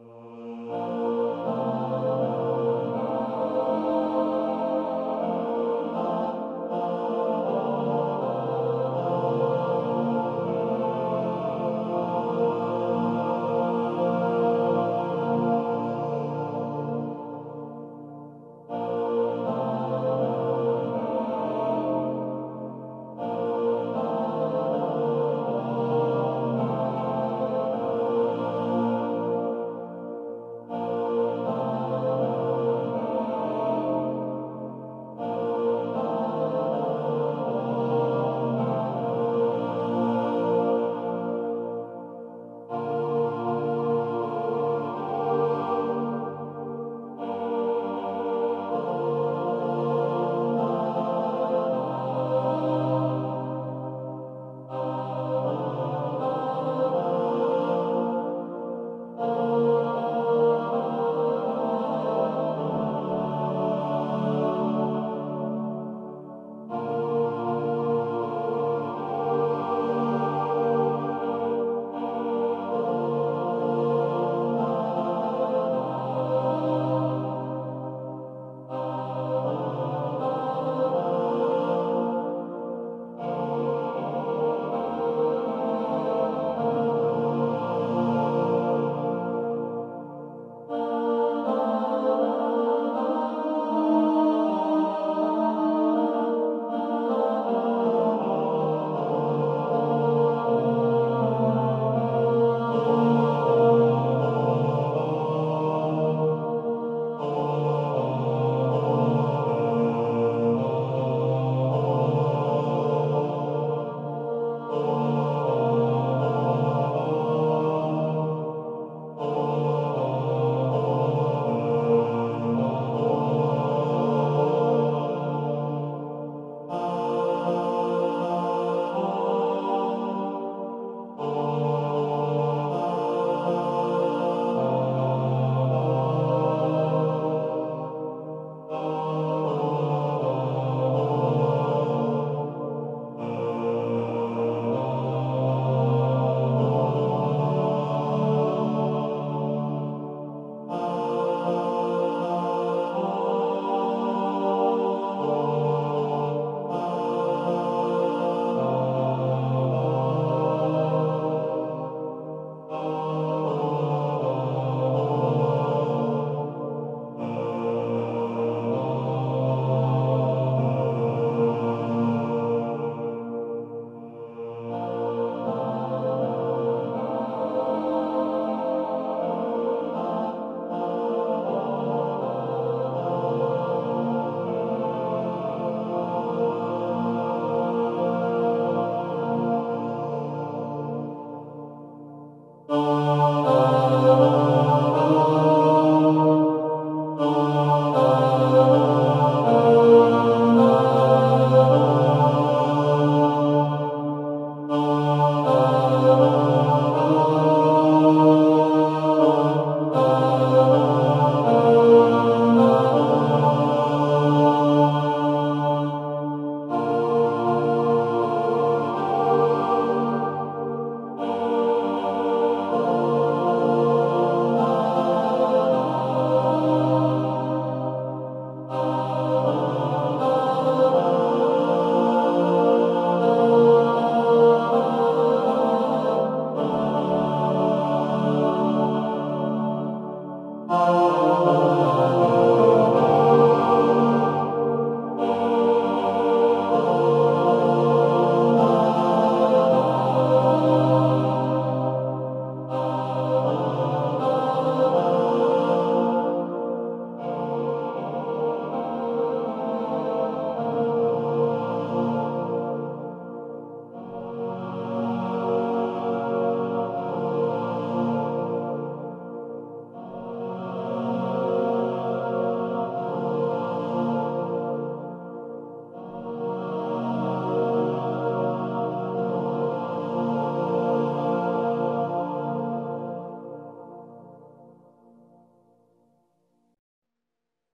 Oh. Oh.